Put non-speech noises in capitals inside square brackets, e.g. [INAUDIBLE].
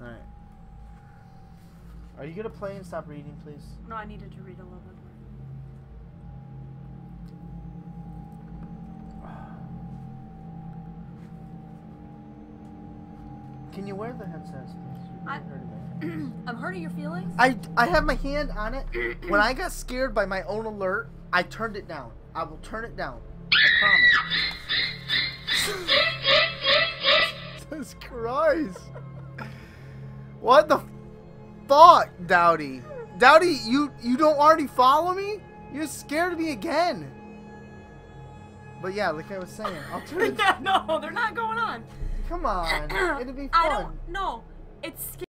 Alright. Are you gonna play and stop reading, please? No, I needed to read a little bit more. [SIGHS] Can you wear the headsets, please? I- hurting my [CLEARS THROAT] hands. I'm hurting your feelings. I, I have my hand on it. [CLEARS THROAT] when I got scared by my own alert, I turned it down. I will turn it down. I promise. [LAUGHS] [LAUGHS] Jesus Christ. [LAUGHS] What the fuck, Dowdy? Dowdy, you you don't already follow me? You're scared of me again. But yeah, like I was saying, I'll turn [LAUGHS] it. yeah, no, they're not going on. Come on, it'd be fun. [COUGHS] I don't know. It's scary.